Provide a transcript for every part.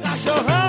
Not your home.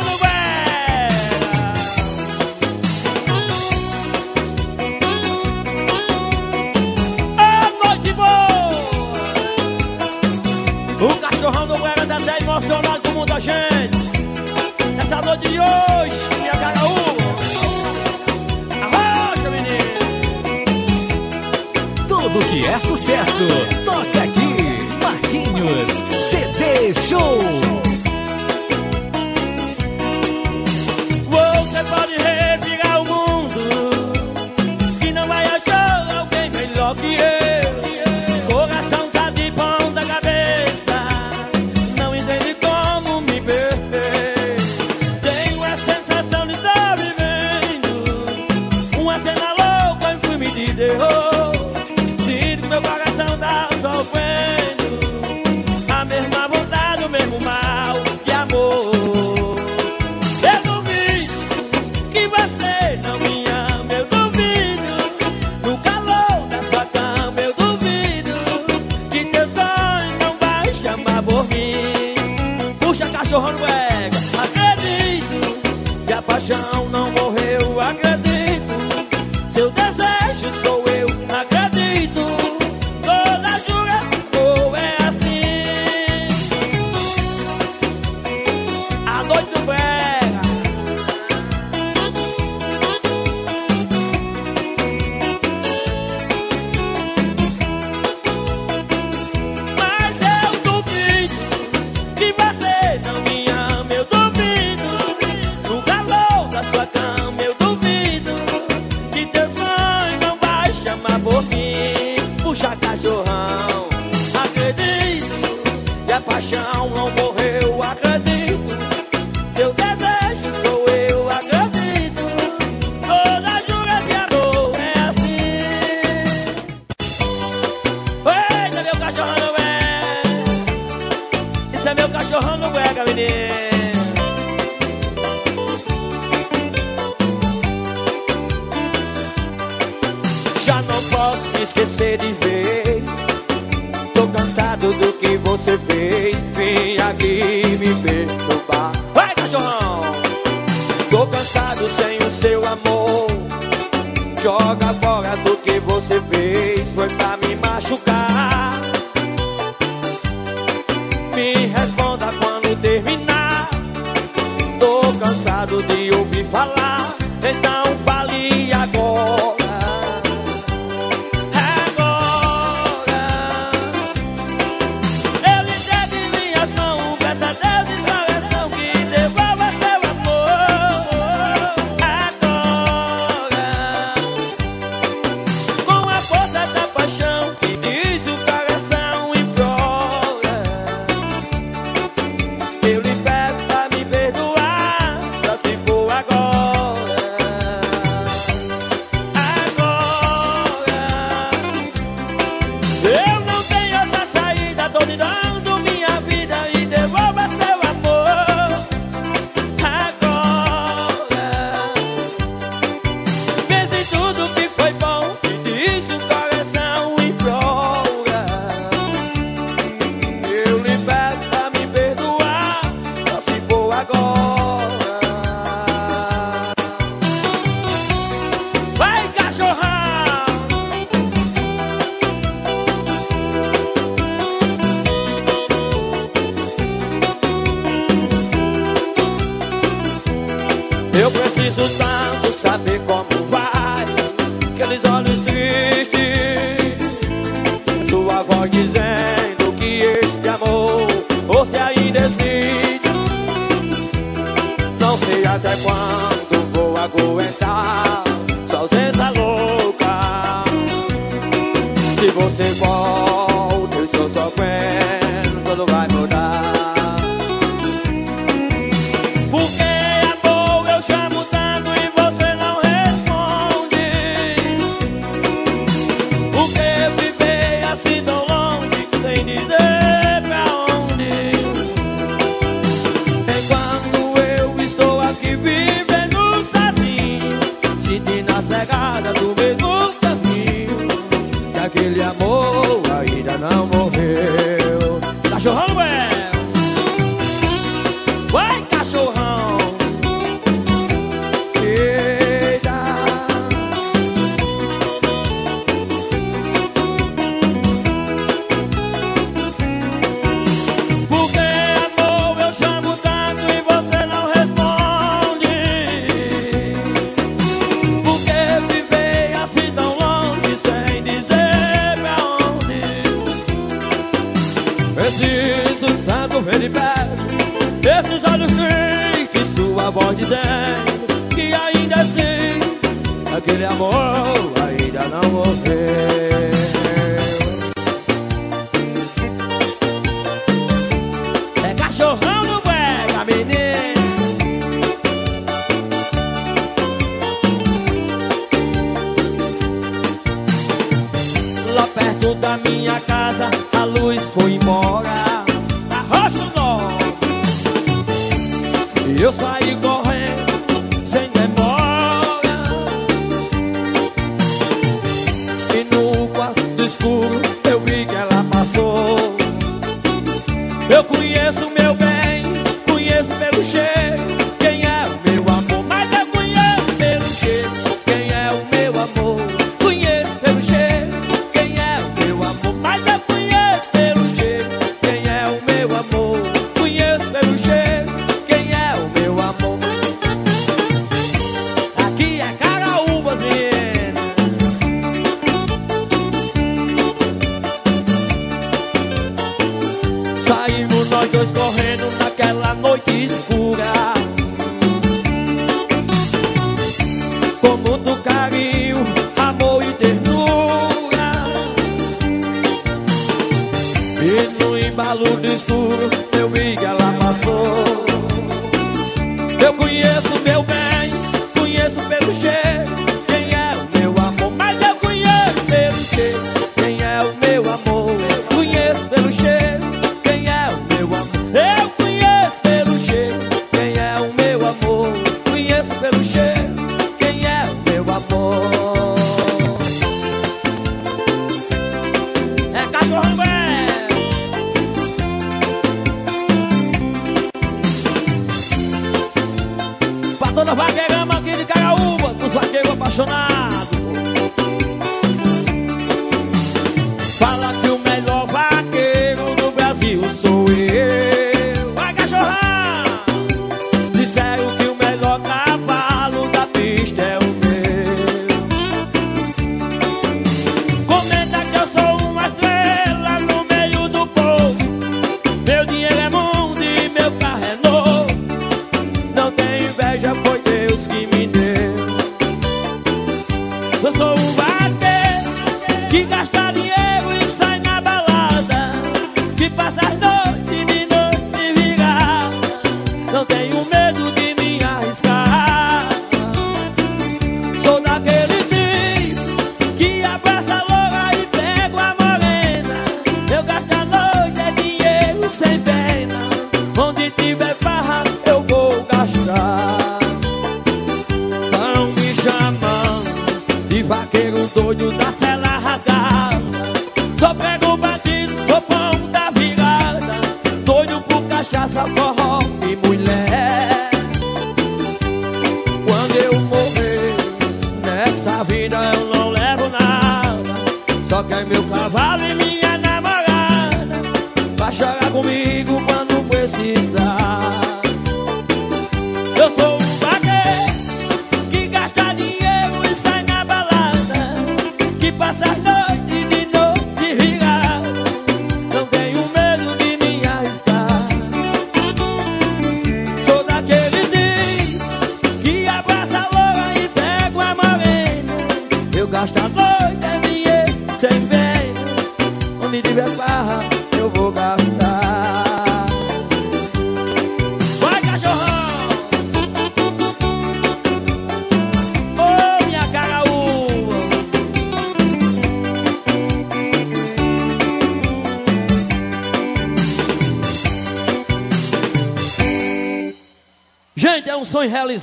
joga fora do que você fez Foi pra me machucar. Me responda quando terminar. Tô cansado de ouvir falar. Então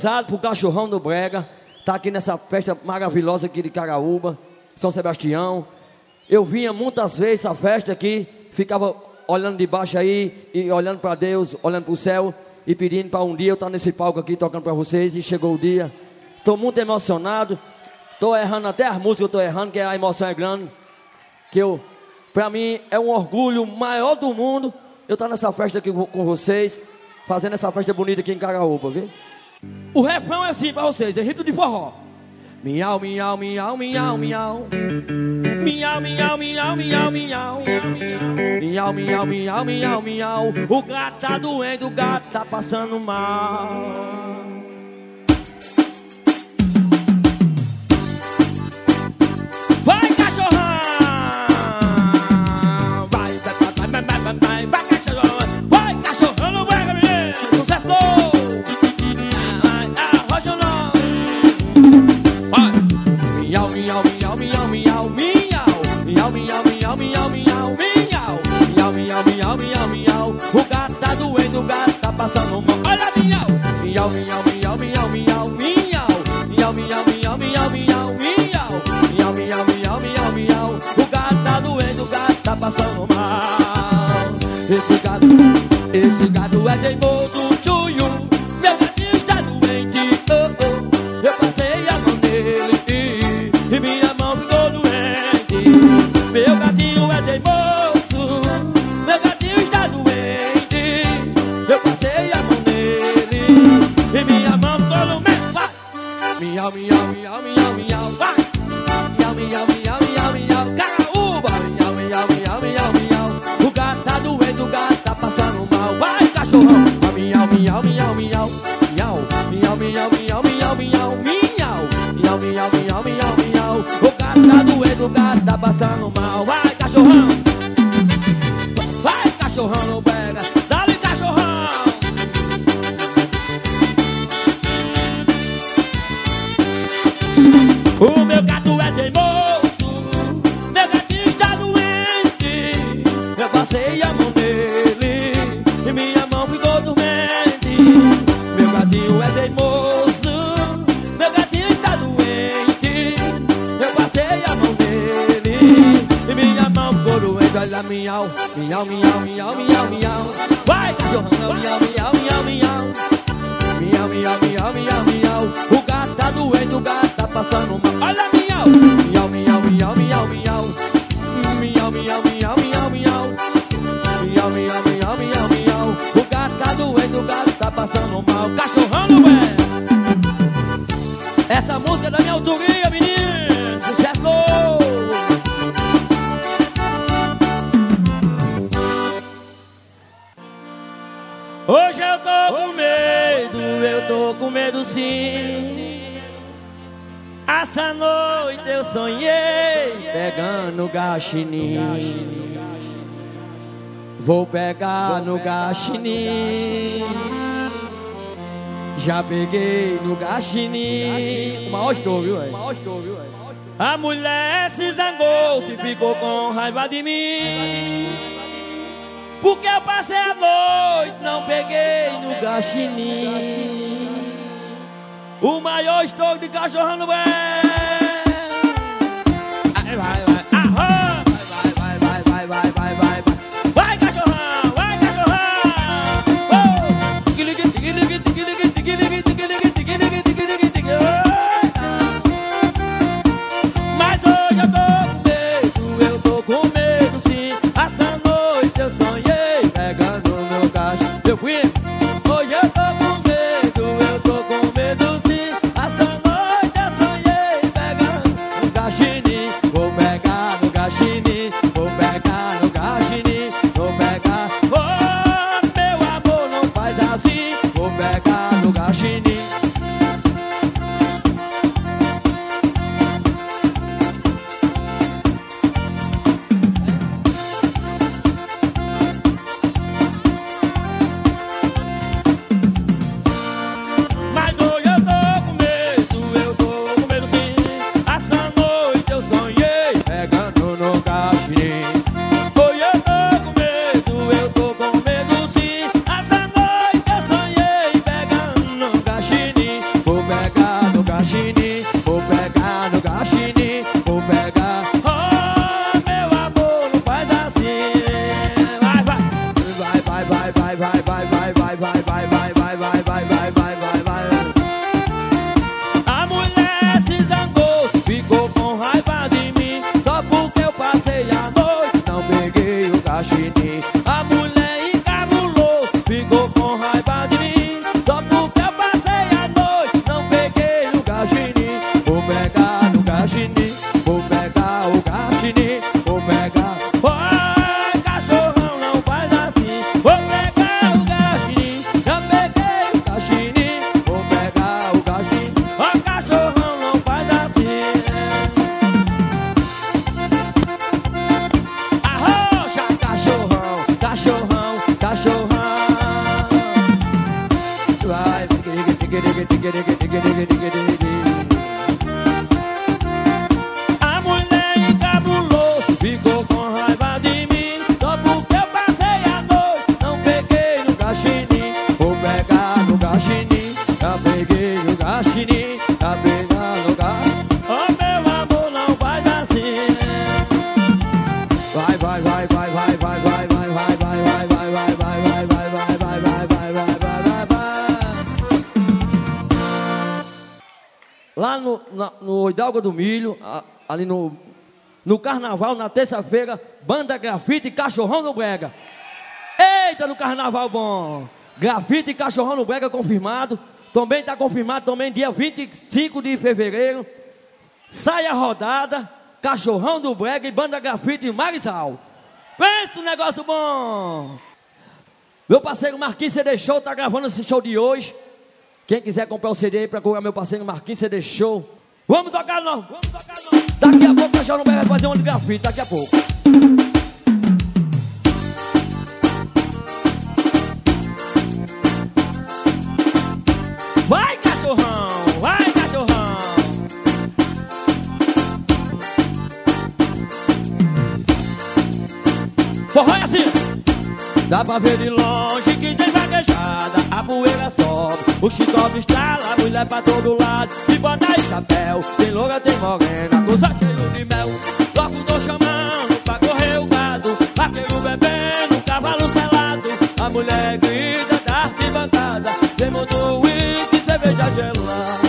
prezado pro cachorrão do Brega, tá aqui nessa festa maravilhosa aqui de Caraúba, São Sebastião. Eu vinha muitas vezes essa festa aqui, ficava olhando de baixo aí, e olhando para Deus, olhando para o céu, e pedindo para um dia eu estar nesse palco aqui tocando para vocês, e chegou o dia. Estou muito emocionado, estou errando até as músicas, estou errando, que a emoção é grande. Que eu, para mim, é um orgulho maior do mundo eu estar nessa festa aqui com vocês, fazendo essa festa bonita aqui em Caraúba, viu? O refrão é assim para vocês, é rito de forró. Miau, miau, miau, miau, miau. Miau, miau, miau, miau, miau. Miau, miau, miau, miau, miau. O gato tá doendo, o gato tá passando mal. I'll be eu tô com medo sim. Essa noite eu sonhei pegando gaxinim. Vou pegar no gaxinim. Já peguei no gaxinim. Mal estou, viu? A mulher se zangou, se ficou com raiva de mim. Porque eu passei a noite, não peguei no gaxinim. O maior estouro de cachorro não é. Do Milho, ali no, no carnaval, na terça-feira, banda grafite e cachorrão no brega. Eita, no carnaval bom! Grafite e cachorrão no brega confirmado. Também está confirmado, também dia 25 de fevereiro. Saia rodada, cachorrão do brega e banda grafite em Marizal. Pensa um negócio bom! Meu parceiro Marquinhos CD Show está gravando esse show de hoje. Quem quiser comprar o CD aí, procura meu parceiro Marquinhos CD Show. Vamos tocar não, vamos tocar não. Daqui a pouco cachorro não vai fazer um grafite, daqui a pouco. Vai cachorrão, vai cachorrão. Forró é assim. Dá pra ver de longe que tem vaquejada A poeira sobe, o chicote estrala mulher pra todo lado, de bota e chapéu Tem loura, tem morena, coisa cheio de mel. Logo tô chamando pra correr o gado Vaqueiro bebendo, cavalo selado. A mulher grita da arquibancada Tem motor e cerveja gelada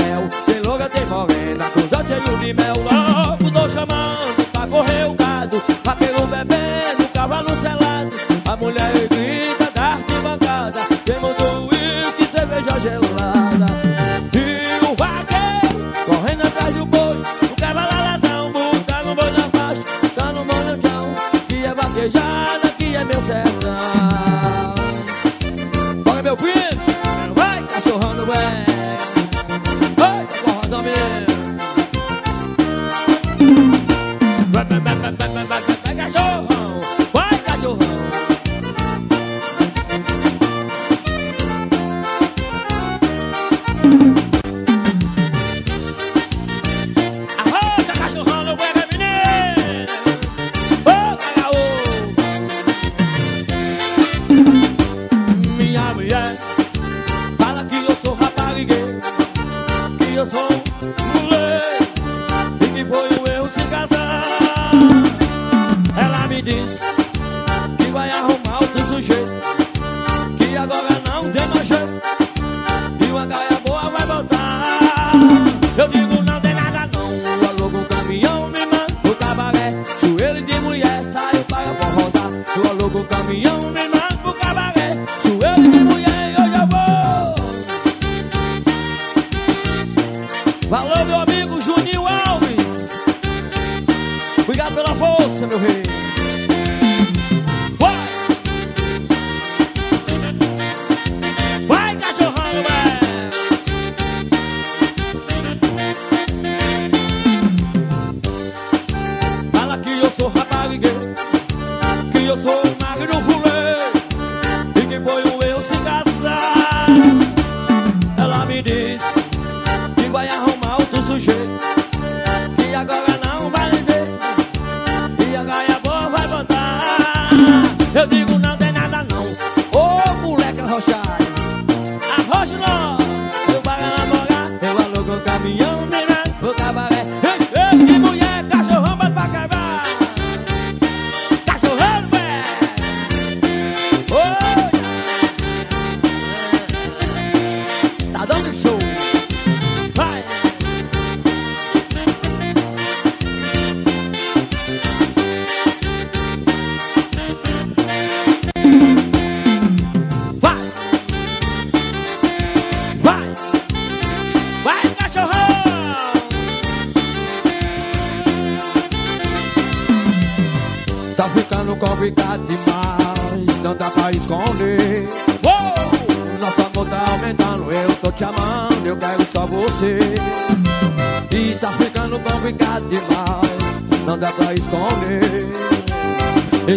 chapéu Tem loura, tem morena, com cheio de mel Logo tô chamando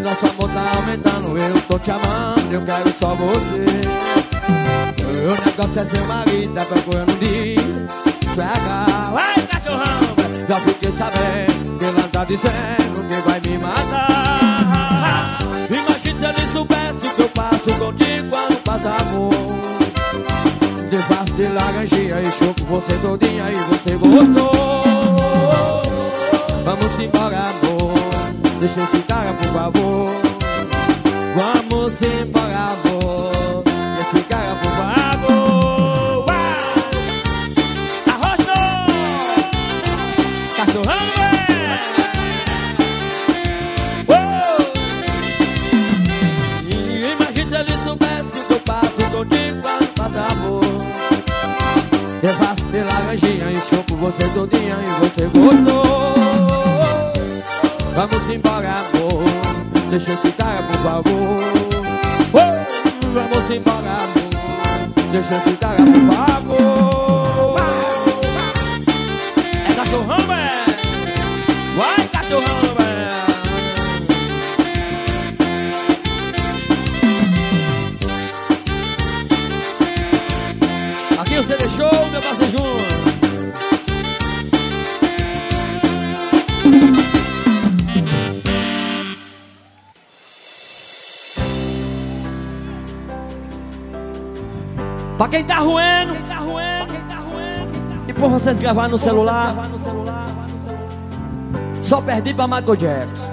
nosso amor tá aumentando, eu tô te amando, eu quero só você. O negócio é seu marido, tá procurando de estragar. Vai, cachorrão! Já fiquei sabendo que ela tá dizendo que vai me matar. Imagina se ele soubesse o que eu passo contigo quando passa amor. Debaixo de laranjinha e choco você todinha e você gostou. Vamos embora. Deixa esse cara, por favor. Vamos embora, gravar no celular, só perdi pra Michael Jackson.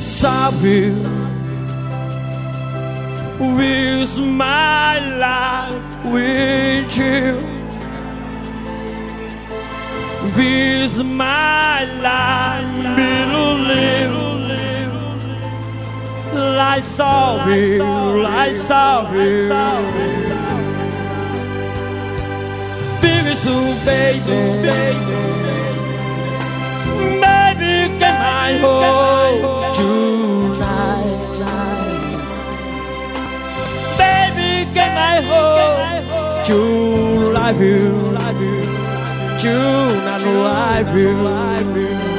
Sabe, with my life with you, with my life believe. Like sorry, like sorry. Baby, baby, baby, can I hold you tight Baby, can I hold you, love you, you, not love you,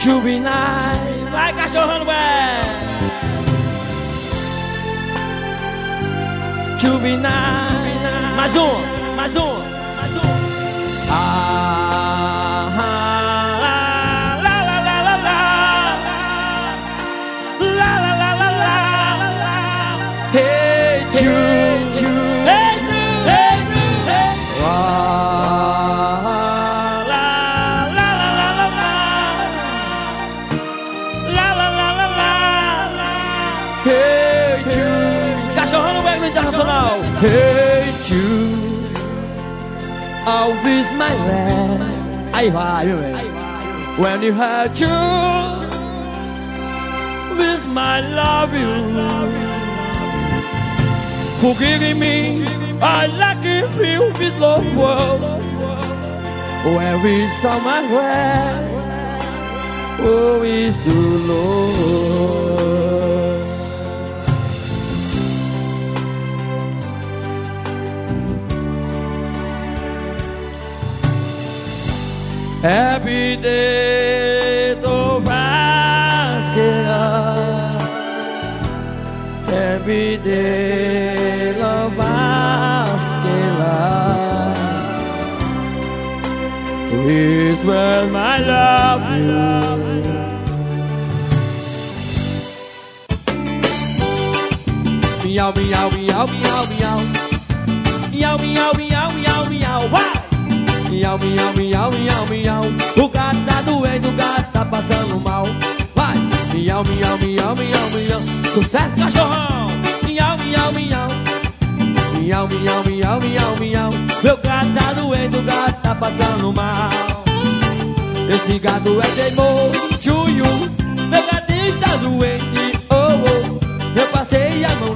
you be nice. Vai, cachorrão, ué! To be nice. Mais um, mais um, my land. Bem. When you had you. With my love you. Forgiving me. I it feel this love world. Where we saw my way. Oh, is the Lord. Happy day to Vasquez. Happy day to Vasquez. Is where my love you. Meow, meow, meow, meow, meow. Meow, meow, meow, meow, meow. Vai! Miau, miau, miau, miau, miau. O gato tá doendo, o gato tá passando mal. Vai! Miau, miau, miau, miau, miau. Sucesso, cachorrão! Miau, miau, miau. Miau, miau, miau, miau, miau. Meu gato tá doendo, o gato tá passando mal. Esse gato é teimoso, tchuiu. Meu gatinho está doente, oh, oh. Eu passei a mão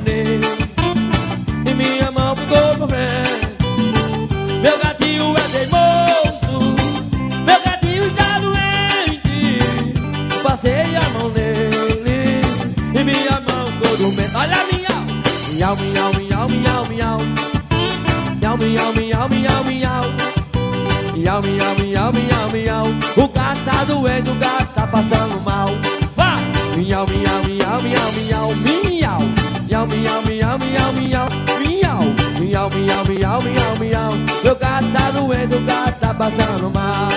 dormindo. Olha miau. Miau, miau, miau, miau, miau. Miau, miau, miau, miau, miau. Miau, miau, miau, miau, miau. O gato tá doendo, o gato tá passando mal. Vai! Miau, miau, miau, miau, miau, miau. Miau, miau, miau, miau, miau, miau. Miau, miau, miau, miau, miau. Meu gato tá doendo, o gato tá passando mal.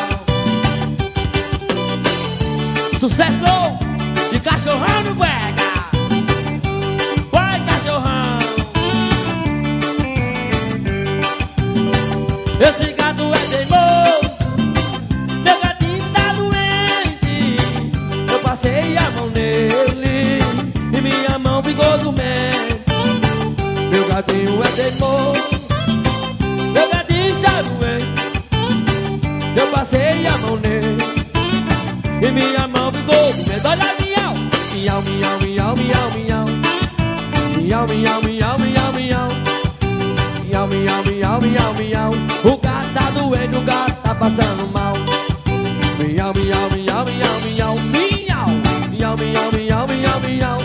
Sucesso de cachorrão no brega. Esse gato é teimoso. Meu gatinho tá doente. Eu passei a mão nele e minha mão ficou doente. Meu gatinho é teimoso. Meu gatinho está doente. Eu passei a mão nele e minha mão ficou doente. Olha miau, miau, miau, miau, miau, miau. Miau, miau, miau, miau, miau. Miau, miau, miau, o gato tá passando mal. Miau, miau, miau, miau, miau, miau. Miau, miau, miau, miau, miau.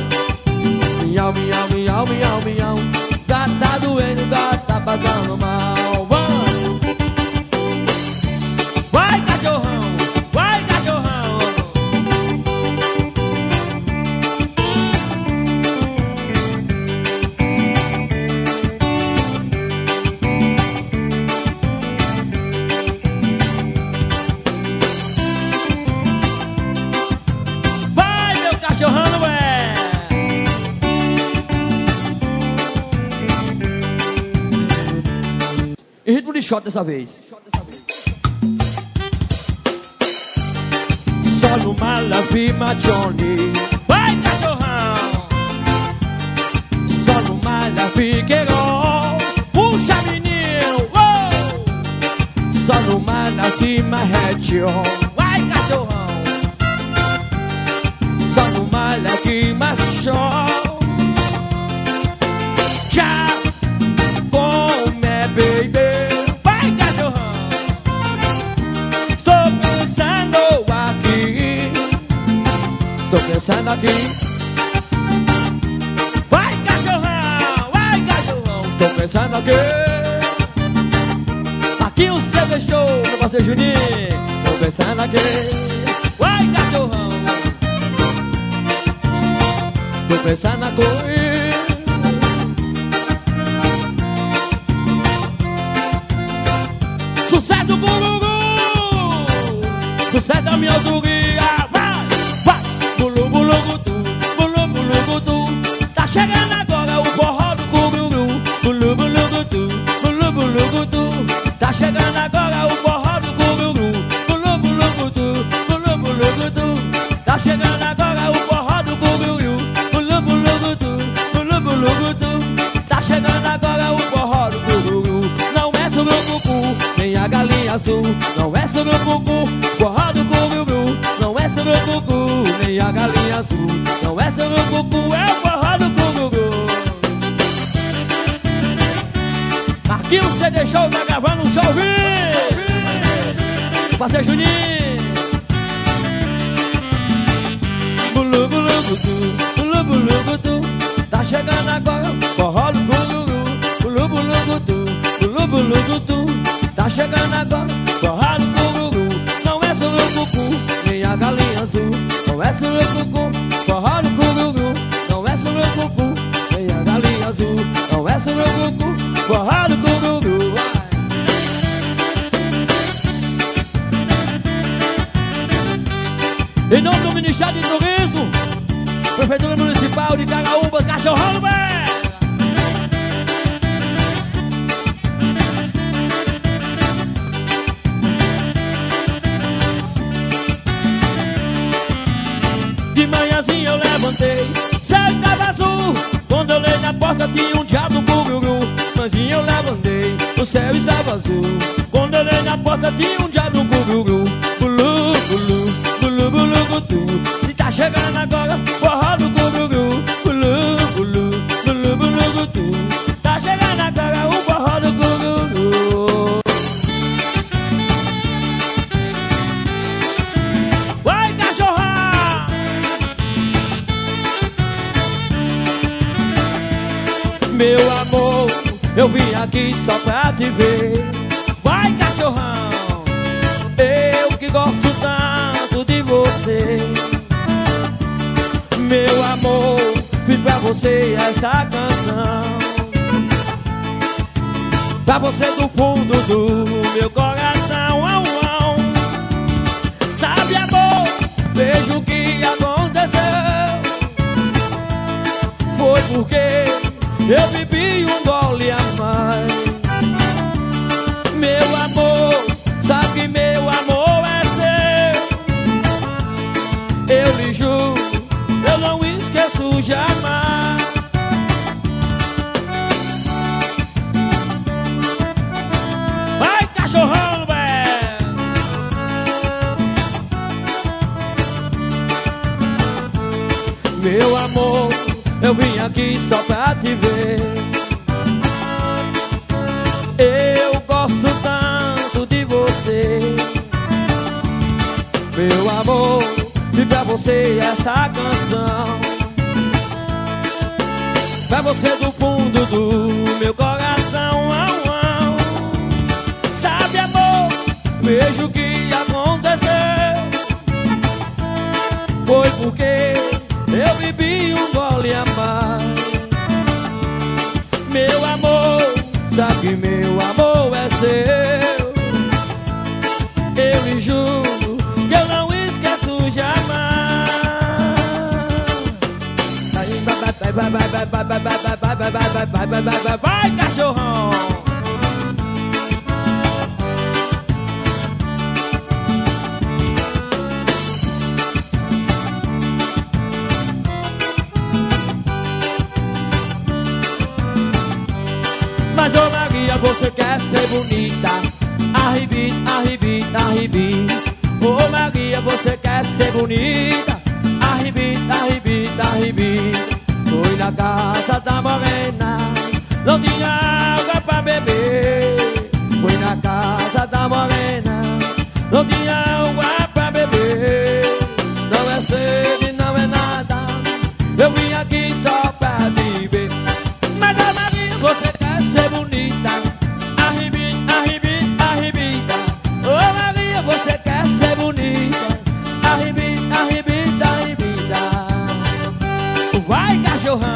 Miau, miau, miau, miau, miau. Gato tá doendo, o gato tá passando mal. Shot dessa vez. Só no Malavi Johnny. Pensando aqui. Aqui você deixou meu parceiro Juninho. Estou pensando aqui. Vai, cachorrão! Tô pensando na coisa Sucesso do Gururu Sucesso da minha autoria Vai, vai Bulu, bulu, gutu Bulu, bulu, gutu Tá chegando chegando agora o forró do Gururu. Bulu, bulu, gutu Bulu, bulu, gutu. Tá chegando agora o forró do Gururu. Bulu, bulu, gutu Bulu, bulu, gutu. Tá chegando agora o forró do Gururu. Não é surucucu, nem a galinha azul. Não é surucucu, forró do Gururu. Não é surucucu, nem a galinha azul. Não é surucucu, é o forró Marquinhos CD Show tá gravando um show Parceiro Juninho. Bulu, bulu, gutu, bulu, bulu, gutu Tá chegando agora, forró do gururu Bulu, bulu, gutu, bulu, bulu, gutu Tá chegando agora, forró do gururu Não é surucucu, nem a galinha azul. Não é surucucu, forró do gururu Não é surucucu, nem a galinha azul. Não é surucucu, forró do gururu Vai. Em nome do Ministério do Turismo, Prefeitura Municipal de Caraúba, Cachorrão, velho! De manhãzinha eu levantei, céu estava azul. Quando eu olhei na porta tinha um diabo eu levantei, o céu estava azul. Quando olhei na porta tinha um diabo gururu. Bulu, bulu, bulu, bulu, gutu. E tá chegando agora, forró do gururu. Aqui só pra te ver. Vai, cachorrão, eu que gosto tanto de você. Meu amor, fiz pra você essa canção. Pra você do fundo do meu coração. Au, au. Sabe, amor, vejo o que aconteceu. Foi porque eu bebi esqueço jamais Vai cachorrão, velho. Meu amor eu vim aqui só pra te ver. Eu gosto tanto de você. Meu amor, e pra você essa canção Pra você do fundo do meu coração au, au. Sabe amor, vejo que aconteceu vai, vai, vai, vai, vai, vai, vai, vai, vai, vai, vai, vai, vai, vai, vai, cachorrão. Mas ô Maria, você quer ser bonita? Arribita, arribita, arribita Ô Maria, você quer ser bonita? Arribita Foi na casa da morena Não tinha água pra beber. Foi na casa da morena Não tinha água pra beber. Não é sede, não é nada Eu vim aqui só pra te ver Mas ô Maria, você ser bonita. Arribita, arribita, arribita Ô Maria, você quer ser bonita. Arribita, arribita, arribita Vai cachorrão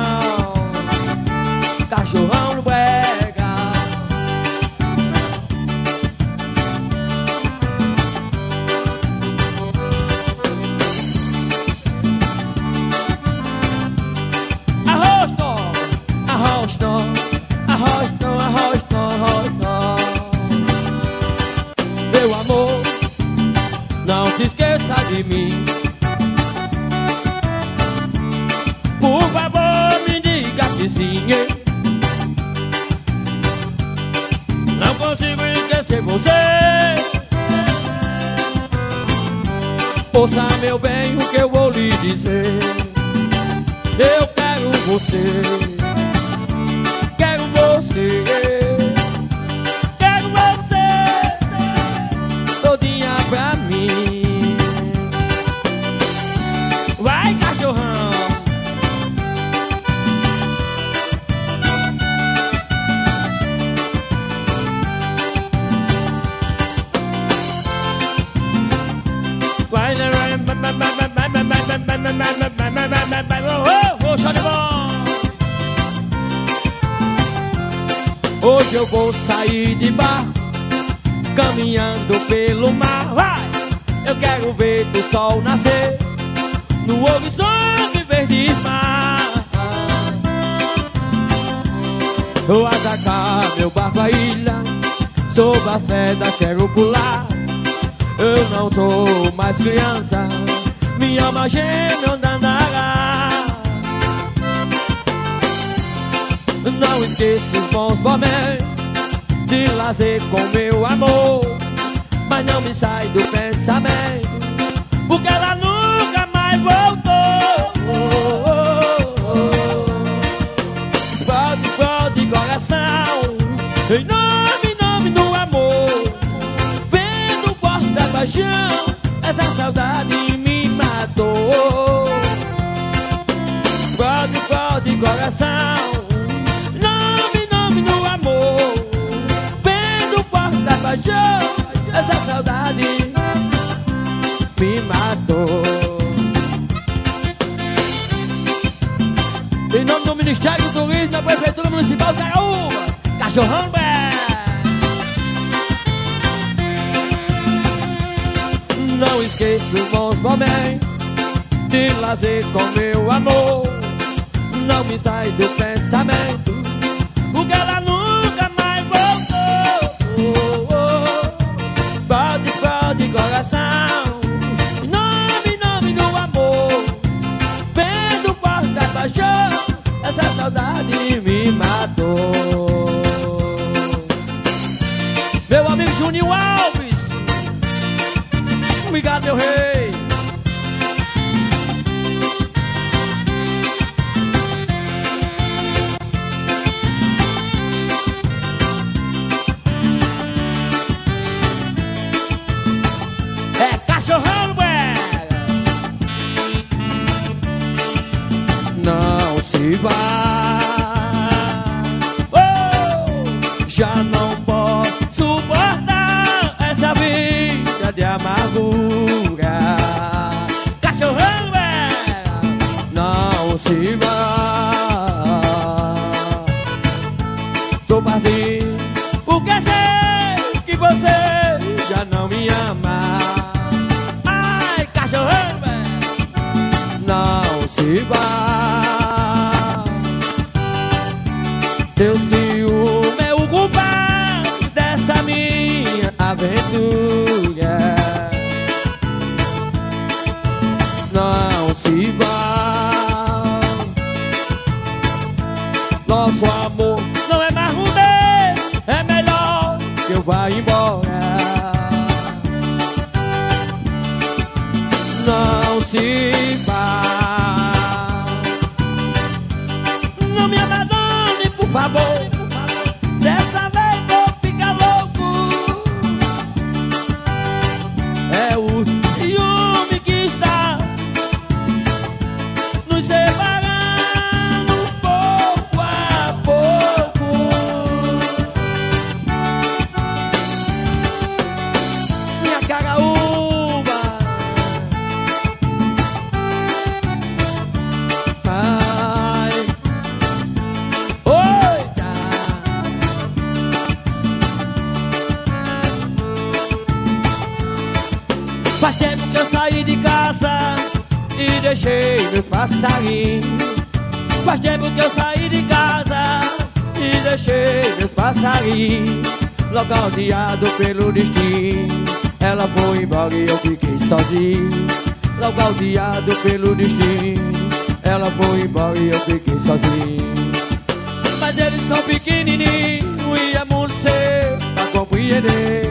Não esqueço bons momentos De lazer com meu amor. Não me sai do pensamento e deixei meus passarinhos. Faz tempo que eu saí de casa e deixei meus passarinhos. Logodeado pelo destino, ela foi embora e eu fiquei sozinho. Logodeado pelo destino, ela foi embora e eu fiquei sozinho. Mas eles são pequenininhos e é muito cedo pra compreender.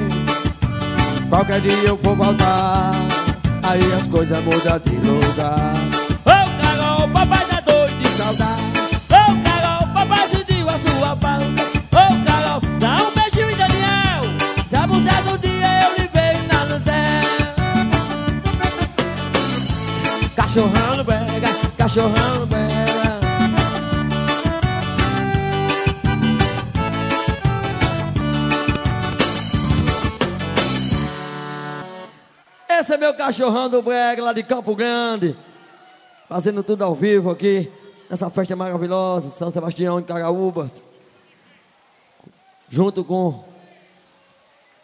Qualquer dia eu vou voltar Aí as coisas mudam de lugar. Ô Carol, papai tá doido de saudade. Ô Carol, papai sentiu a sua falta Ô Carol, dá um beijinho em Daniel. Se abusar do dia eu lhe vejo na céu Cachorrão no brega, cachorrão meu cachorrão do Brega, lá de Campo Grande. Fazendo tudo ao vivo aqui, nessa festa maravilhosa, São Sebastião, em Caraúbas. Junto com o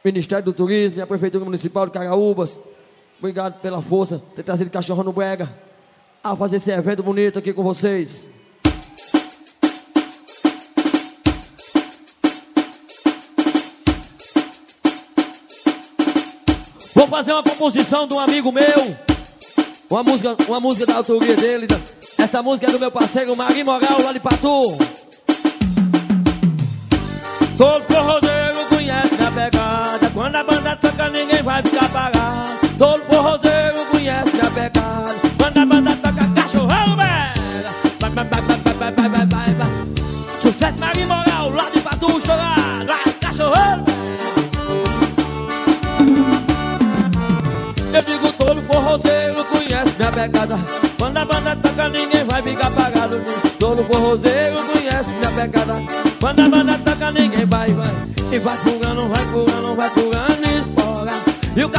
Ministério do Turismo e a Prefeitura Municipal de Caraúbas. Obrigado pela força, ter trazido cachorrão no Brega. A fazer esse evento bonito aqui com vocês. Vou fazer uma composição de um amigo meu. Uma música, uma música da autoria dele. Essa música é do meu parceiro Mari Moral, lá de Patu. Todo forrozeiro conhece minha pegada. Quando a banda toca, ninguém vai ficar parado. Todo forrozeiro pegada Quando a banda toca ninguém vai ficar parado Todo forrozeiro conhece minha pegada. Quando a banda toca ninguém vai, vai. E vai pulando, vai pulando, vai pulando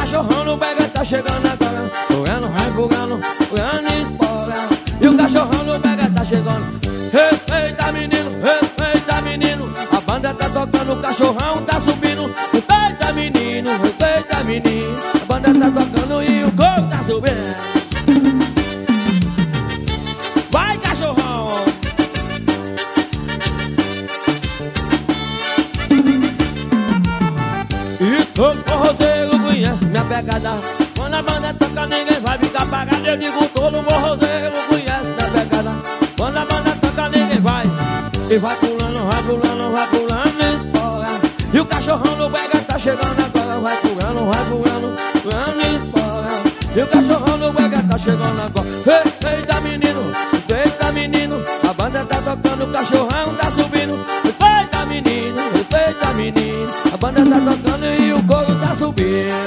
cachorrão no pega tá chegando agora. Fugando, vai fugando, fugando e espora E o cachorrão no pega tá chegando. Respeita menino, respeita menino. A banda tá tocando, o cachorrão pegada. Quando a banda toca ninguém vai ficar parado. Eu digo todo forrozeiro conhece minha pegada. Quando a banda toca ninguém vai. E vai pulando, vai pulando, vai pulando espora E o cachorrão no pega tá chegando agora. Vai pulando, vai pulando, pulando espora E o cachorrão no pega tá chegando agora. Eita menino, eita menino. A banda tá tocando, o cachorrão tá subindo. Eita menino, eita menino. A banda tá tocando e o couro tá subindo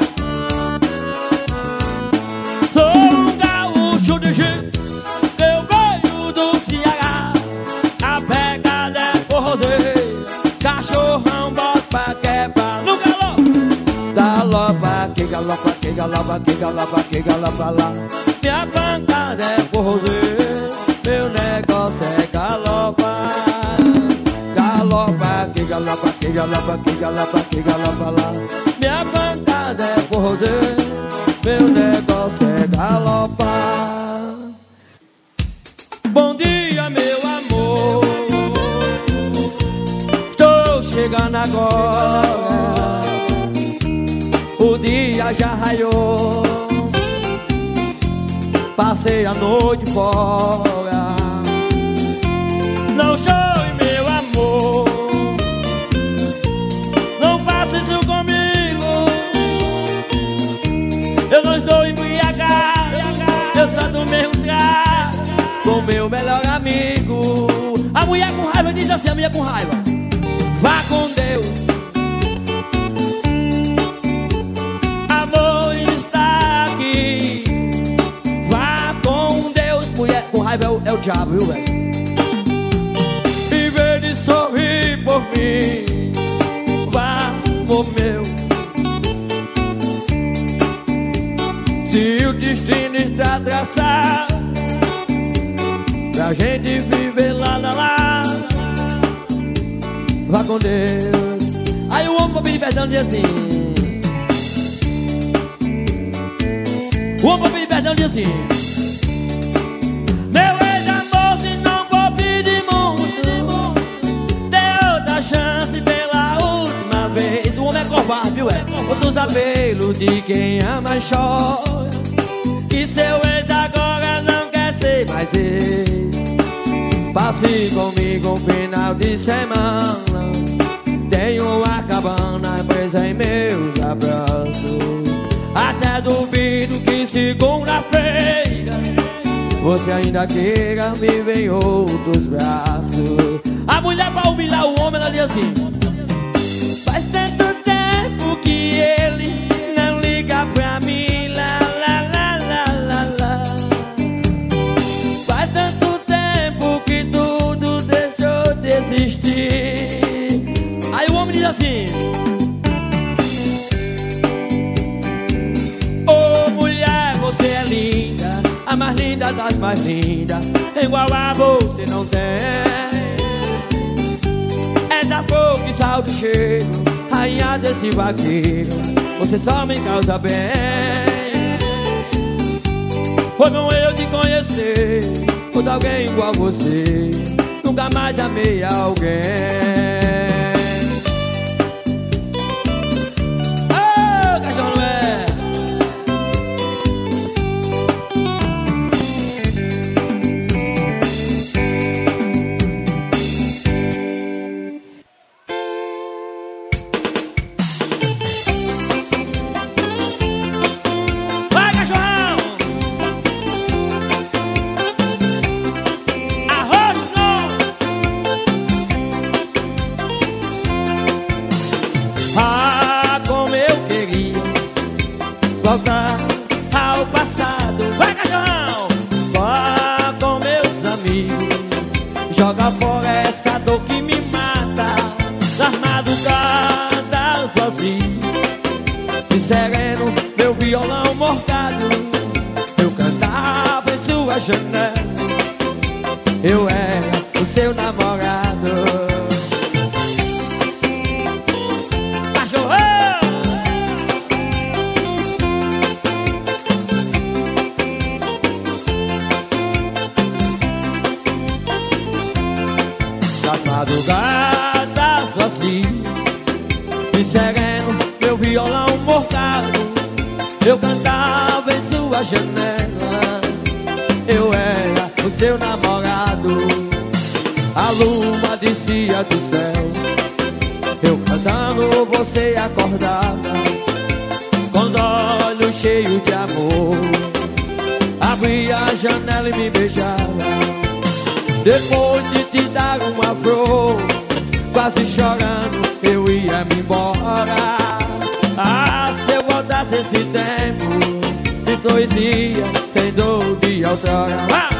gaúcho de jeito, eu venho do Ceará. A pegada é forrozeira, cachorrão bota pra quebrar no galope. Galopa aqui, galopa aqui, galopa aqui, galopa aqui, galopa lá. Minha pancada é forrozeira, meu negócio é galopar. Galopa aqui, galopa aqui, galopa aqui, galopa aqui, galopa lá. Minha pancada é forrozeira, meu negócio é galopar. Bom dia, meu amor. Estou chegando agora. O dia já raiou. Passei a noite fora. Não chore, assim: a mulher com raiva. Vá com Deus. Amor está aqui. Vá com Deus. Mulher com raiva é o, é o diabo, viu, velho? Em vez de sorrir por mim, vamos, meu. Se o destino está traçado Pra gente viver lá, lá, lá Vá com Deus. Aí o homem pra pedir perdão diz assim. O homem pra pedir perdão diz assim. Meu ex-amor, se não for pedir muito Dê outra chance pela última vez. O homem é covarde, viu? É? Os seus apelos de quem ama e chora. Que seu ex agora não quer ser mais ex. Passe comigo final de semana. Tenho uma cabana presa em meus abraços. Até duvido que segunda-feira Você ainda queira me ver em outros braços. A mulher pra humilhar o homem, ela diz assim Faz tanto tempo que ele das mais lindas. Igual a você não tem. Essa flor que salta o cheiro, rainha desse vaqueiro. Você só me causa bem. Foi bom eu te conhecer Quando alguém igual você Nunca mais amei alguém Eu era o seu namorado. Tá, Cachorro! Nas madrugadas assim E sereno, meu violão morgado Eu cantava em sua janela. do céu. Eu cantando, você acordava, com olhos cheios de amor. Abria a janela e me beijava. Depois de te dar uma flor, quase chorando, eu ia me embora. Ah, se eu voltasse esse tempo, de poesia, sem dor de outrora. Ah!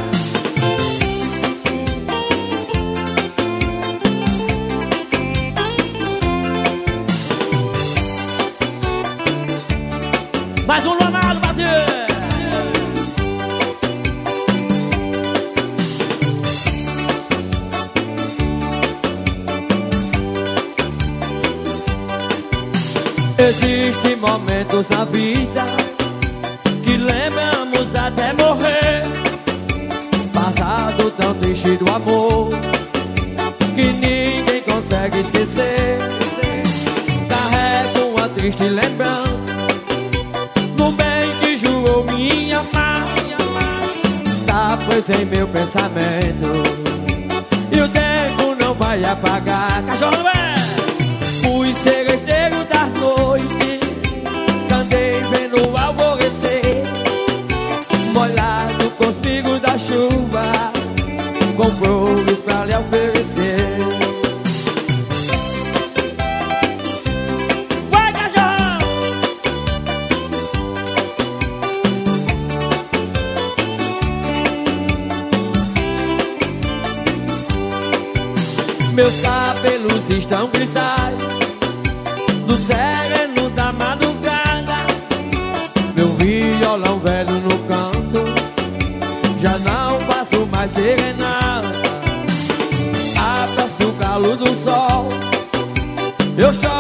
Eu já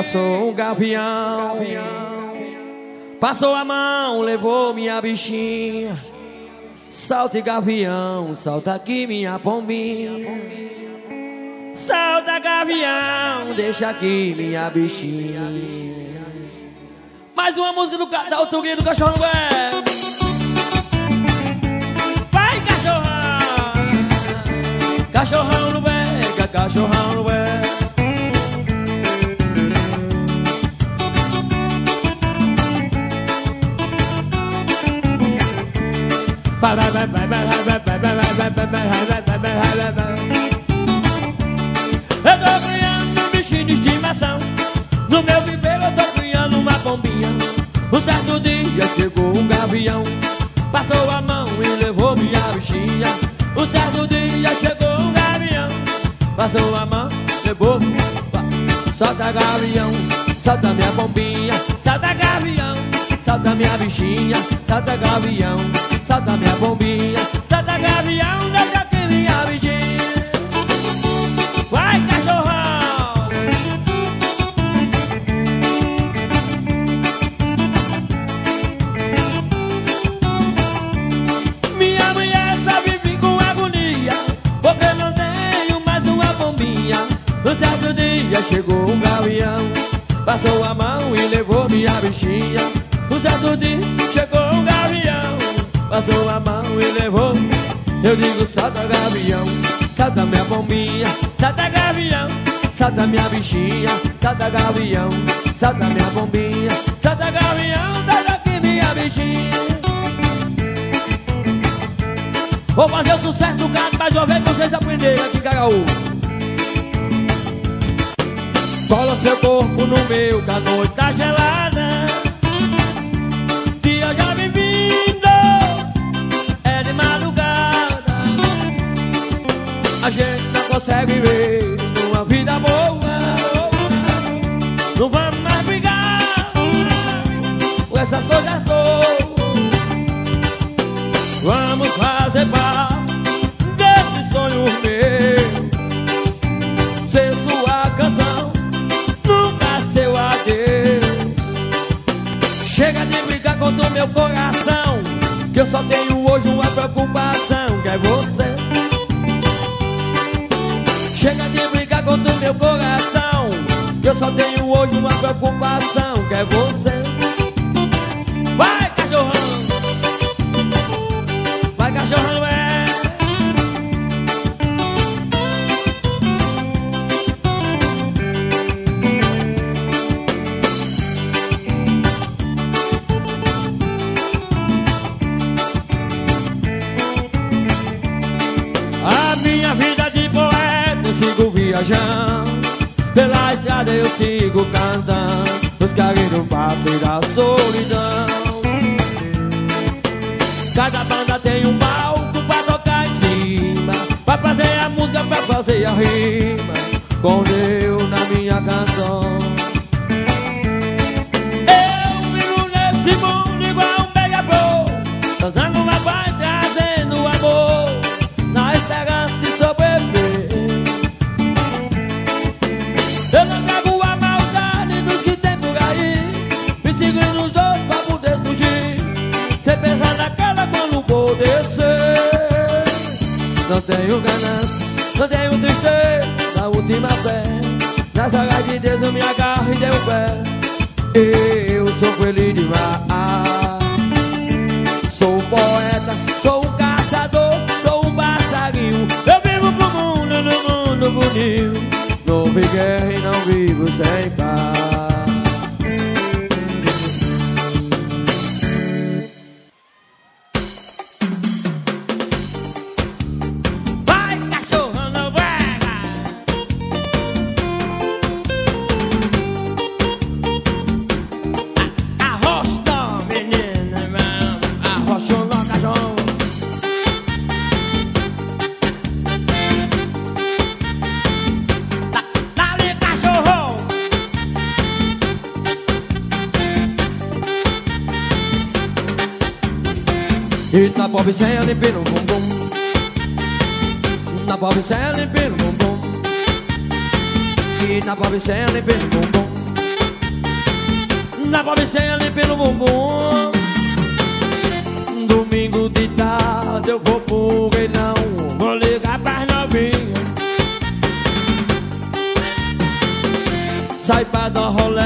passou um gavião. Passou a mão, levou minha bichinha. Salta gavião, salta aqui minha pombinha. Salta gavião, deixa aqui minha bichinha. Mais uma música do, ca- da autoria do cachorro é. Vai, cachorrão! Cachorrão no Vega, cachorrão no Vega. Eu tô criando um bichinho de estimação. No meu viver eu tô criando uma pombinha. Um certo dia chegou um gavião. Passou a mão e levou minha bichinha. Um certo dia chegou um gavião. Passou a mão, levou. Solta gavião, solta minha pombinha. Solta gavião, solta minha bichinha. Solta gavião, solta minha pombinha. Solta gavião, deixa aqui minha bichinha. Vai, cachorrão! Minha mulher só vive com agonia Porque não tenho mais uma pombinha No certo dia chegou um gavião Passou a mão e levou minha bichinha certo chegou um gavião Passou a mão e levou. Eu digo solta gavião Solta minha bombinha Solta gavião Solta minha bichinha Solta gavião Solta minha bombinha Solta gavião Sai daqui minha bichinha. Vou fazer o sucesso do gato mais uma vez vocês aprenderem aqui em Caraú Cola seu corpo no meu que a noite tá gelada não consegue ver uma vida boa. Não vamos mais brigar Com essas coisas todas. Vamos fazer parte desse sonho meu. Ser sua canção Nunca seu adeus. Chega de brigar contra o meu coração Que eu só tenho hoje uma preocupação hoje uma preocupação Que é você sigo cantando Os carinhos passam da solidão. Cada banda tem um palco pra tocar em cima Pra fazer a música, pra fazer a rima. Com Deus na minha canção E na pobre céu limpando bumbum. Na pobre céu limpando bumbum. E na pobre céu limpando bumbum. Na pobre céu limpando bumbum. Domingo de tarde eu vou pro reilão Vou ligar pras novinhas. Sai pra dar rolé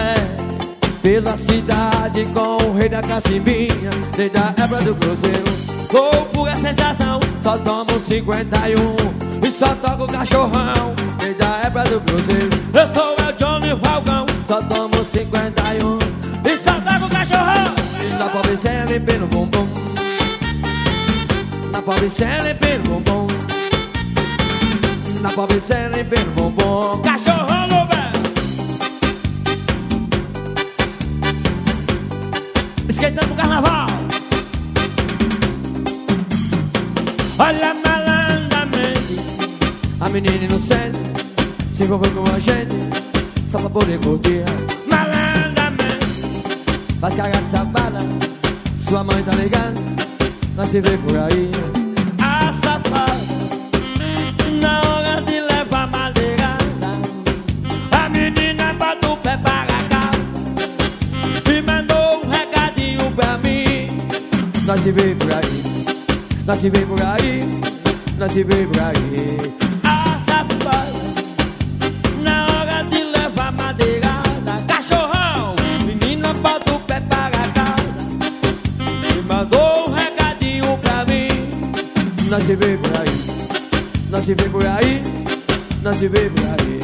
pela cidade com o rei da cacimbinha Desde a época do cruzeiro. Vou por a sensação Só tomo 51 E só toco cachorrão Desde a época do cruzeiro. Eu sou o Johnny Falcão Só tomo 51 E só toco cachorrão. E na pobre cê limpei no bumbum Na pobre cê limpei no bumbum Na pobre cê limpei no bumbum Cachorrão, esquentando o carnaval. Olha malandramente, a menina inocente se envolveu com a gente só pra poder curtir. Malandramente, faz cagar de sabada, sua mãe tá ligando, nós se vê por aí. Nós se vê por aí, nós se vê por aí, nós se vê por aí. Ah, sabe qual? Na hora de levar madeirada, cachorrão, menina bota o pé para casa. Me mandou um recadinho pra mim. Nós se vê por aí, nós se vê por aí, nós se vê por aí.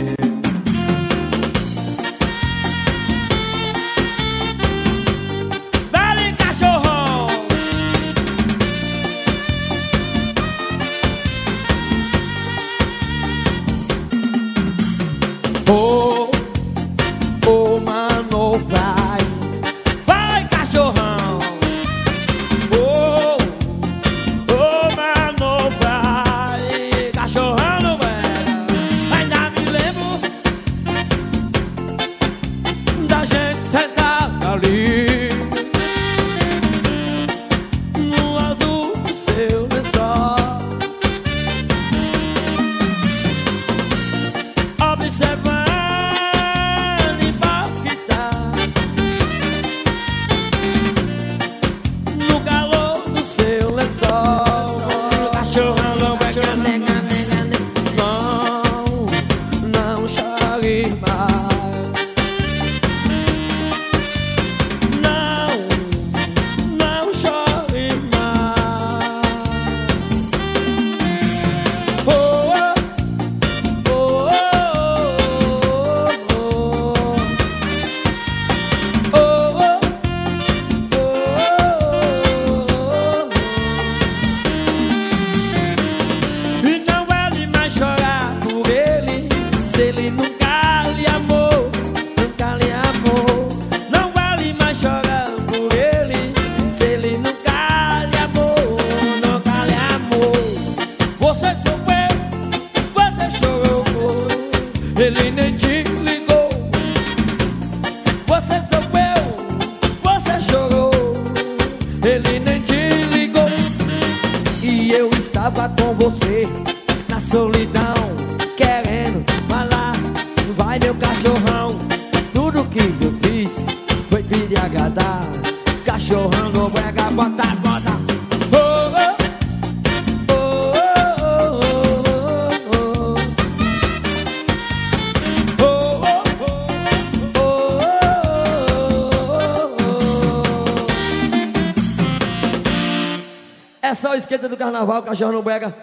Carnaval, cachorro não brega.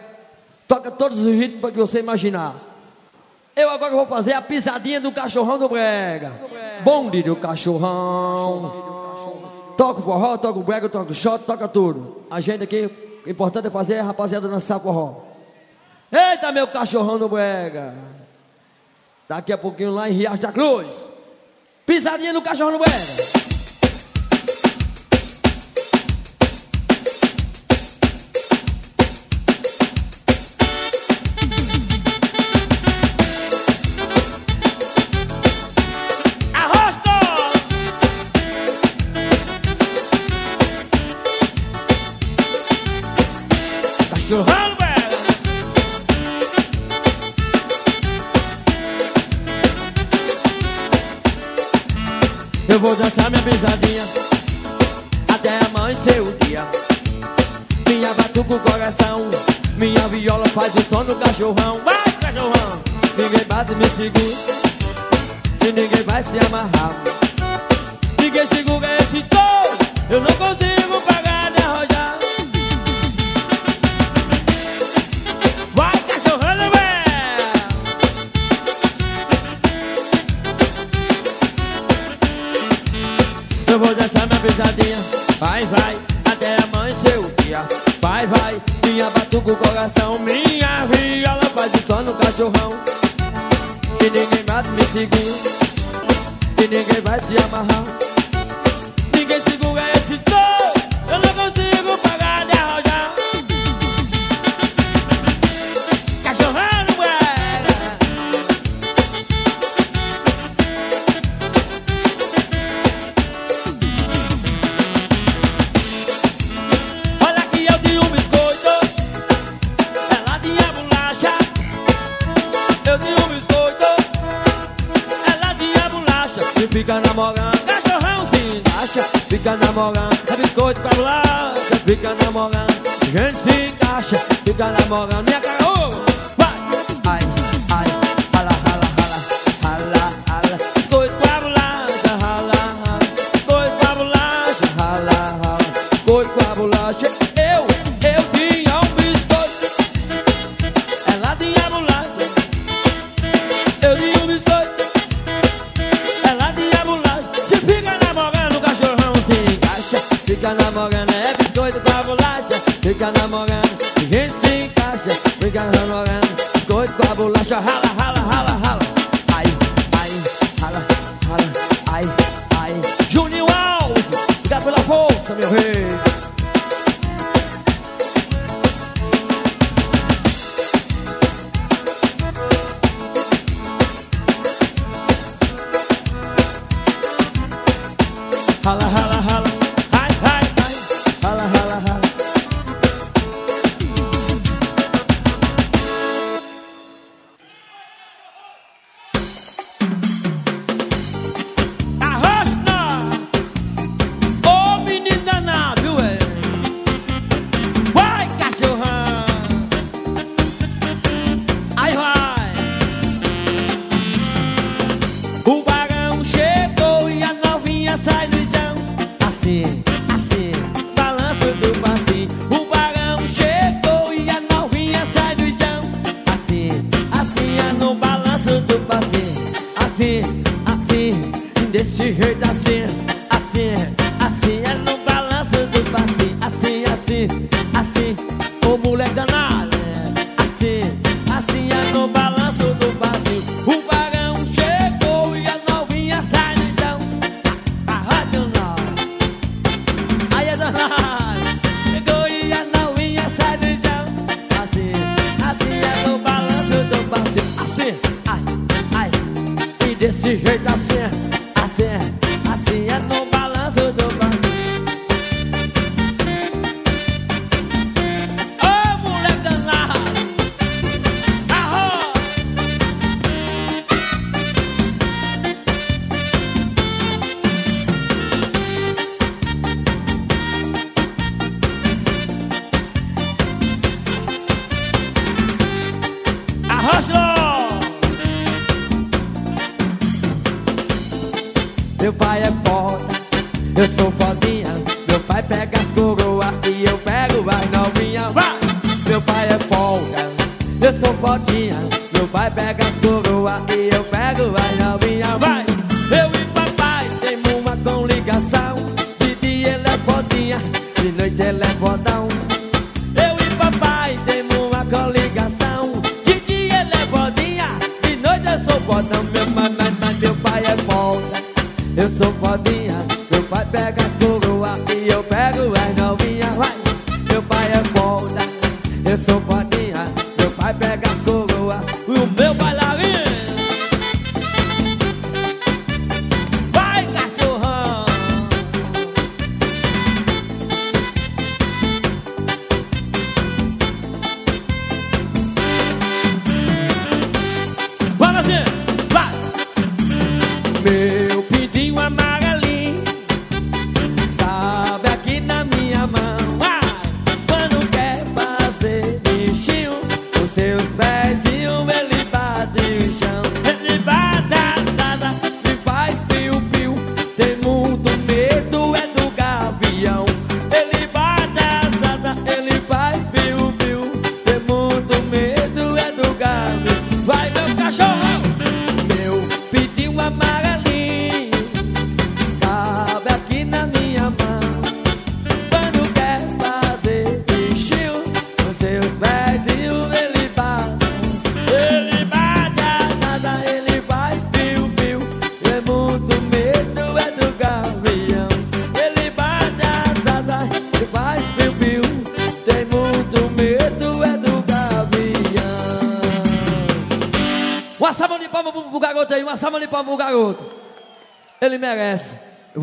Toca todos os ritmos que você imaginar. Eu agora vou fazer a pisadinha do cachorrão do brega. Bonde do cachorrão. Toca o forró, toca o brega, toca o shot, toca tudo. A gente aqui, o importante é fazer a rapaziada dançar forró. Eita, meu cachorrão do brega. Daqui a pouquinho lá em Riacho da Cruz. Pisadinha do cachorrão do brega. Velho! Eu vou dançar minha pisadinha Até amanhecer o dia Minha batuca o coração Minha viola faz o som do cachorrão Vai, cachorrão! Ninguém bate, me segura E ninguém vai se amarrar Ninguém segura esse touro Eu não consigo pagar Vai, vai, até amanhecer o dia. Vai, vai, minha batuca o coração Minha viola faz o som no cachorrão. E ninguém bate, me segura E ninguém vai se amarrar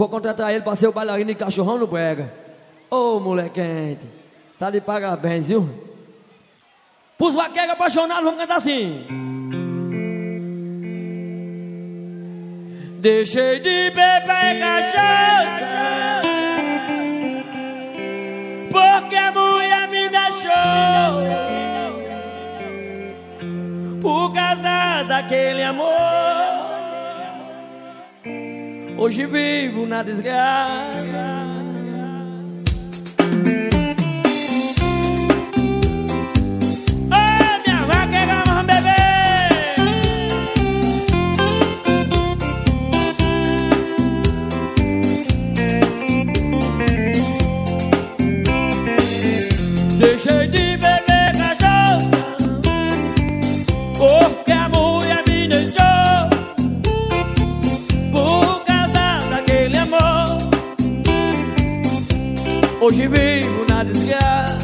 vou contratar ele para ser o bailarino de cachorrão no brega. Ô, oh, molequente, tá de parabéns, viu? Pros vaqueiros apaixonados, vamos cantar assim. Deixei de beber cachaça Porque a mulher me deixou Por causa daquele amor Hoje vivo na desgraça. Hoje vivo na desgraça.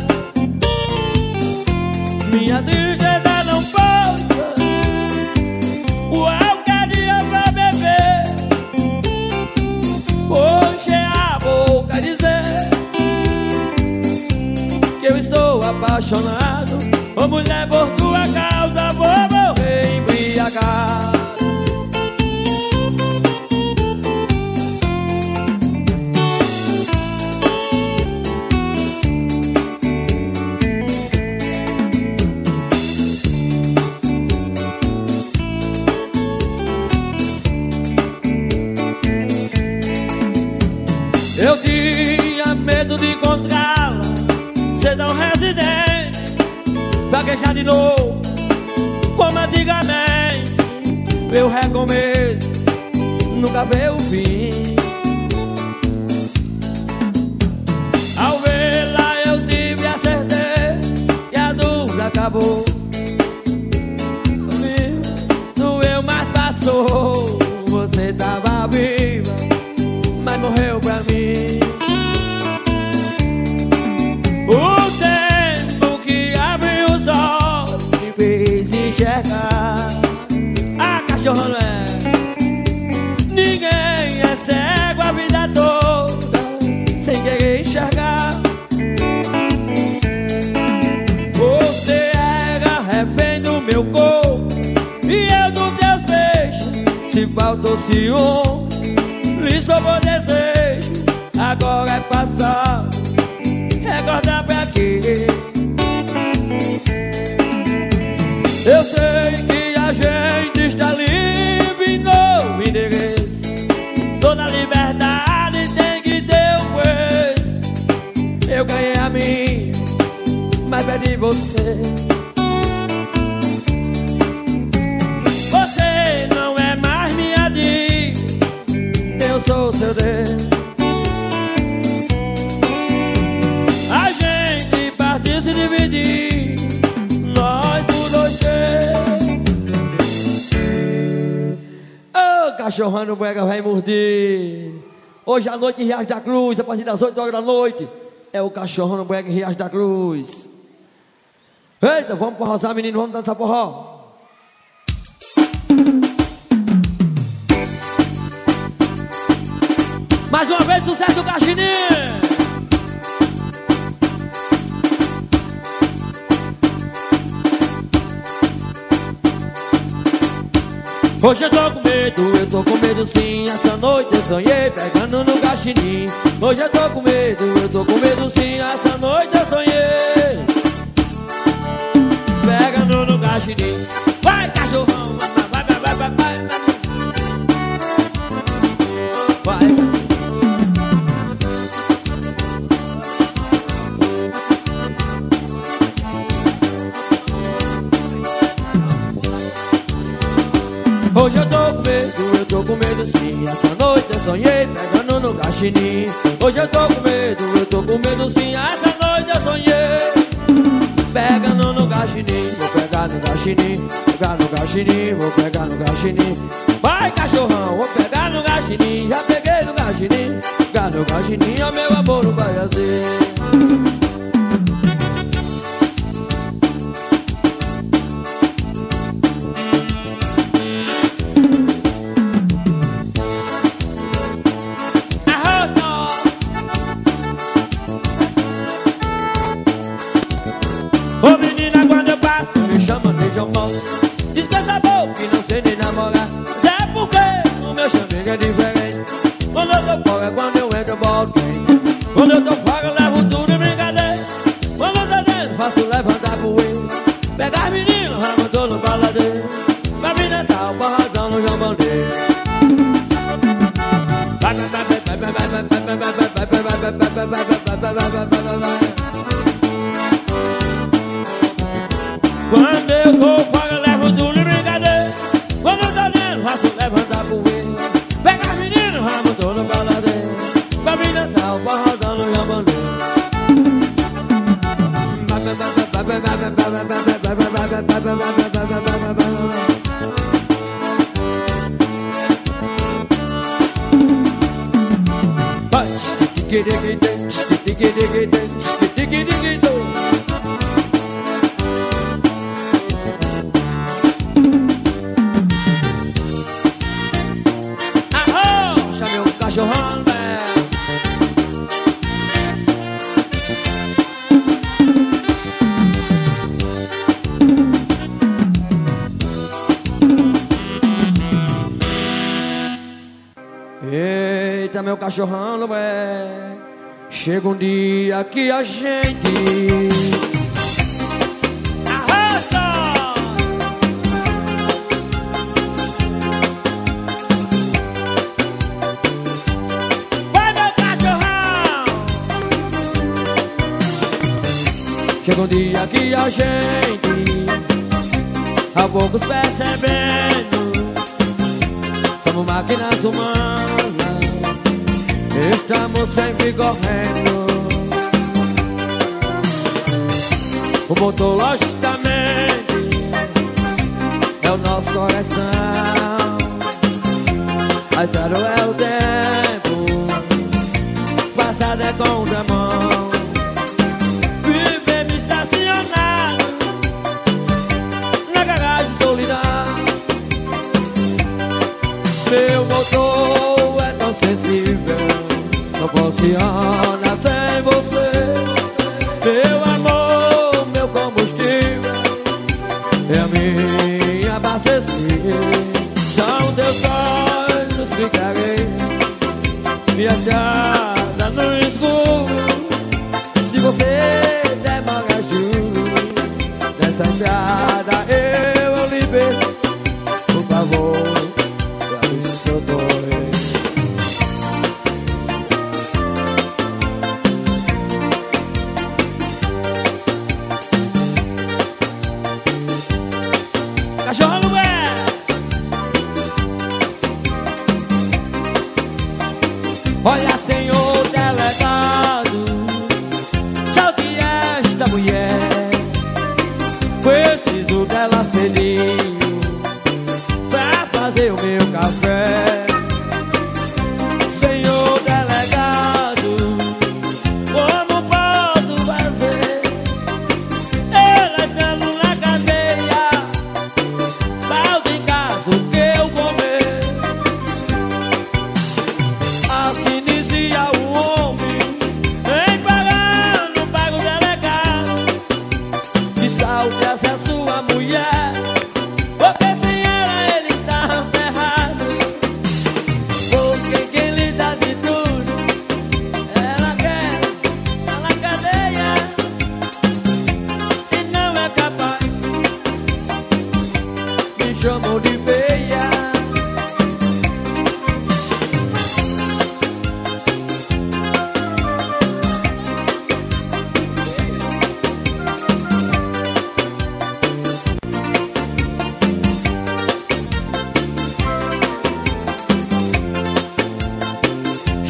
Minha tristeza não possa Qualquer dia pra beber. Hoje é a boca dizer Que eu estou apaixonado. Ô mulher, por Vaguejar de novo. Como antigamente Meu recomeço Nunca veio o fim. Ao vê-la eu tive a certeza Que a dúvida acabou. Doeu, mas passou. Você tava viva mas morreu pra mim. Faltou ciúme lhe sobrou desejo, agora é passado, recordar pra quê? Eu sei que a gente está livre no endereço, toda liberdade tem que ter um preço. Eu ganhei a minha, mas perdi. Você cachorrando brega vai morder. Hoje à noite em Riacho da Cruz, a partir das 8 horas da noite, é o cachorrando brega em Riacho da Cruz. Eita, vamos pro rosar, menino, vamos dançar forró. Mais uma vez, sucesso do Caxininho. Hoje eu tô com medo, eu tô com medo sim. Essa noite eu sonhei pegando no gaxinim Hoje eu tô com medo, eu tô com medo sim. Essa noite eu sonhei Pegando no gaxinim Vai cachorrão, com medo sim. Essa noite eu sonhei pegando no gaxinim Hoje eu tô com medo, eu tô com medo sim. Essa noite eu sonhei Pegando no gaxinim Vou pegar no gaxinim Pegar no vou pegar no gaxinim Vai cachorrão, vou pegar no gaxinim Já peguei no gaxinim Pegar no gaxinim, ó meu amor, não vai assim cachorrão não é. Chega um dia que a gente. Chega um dia que a gente a poucos percebendo somos máquinas humanas Estamos sempre correndo. O motor logicamente É o nosso coração. Mas claro é o tempo. Passado é contramão Vivemos não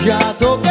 Já tô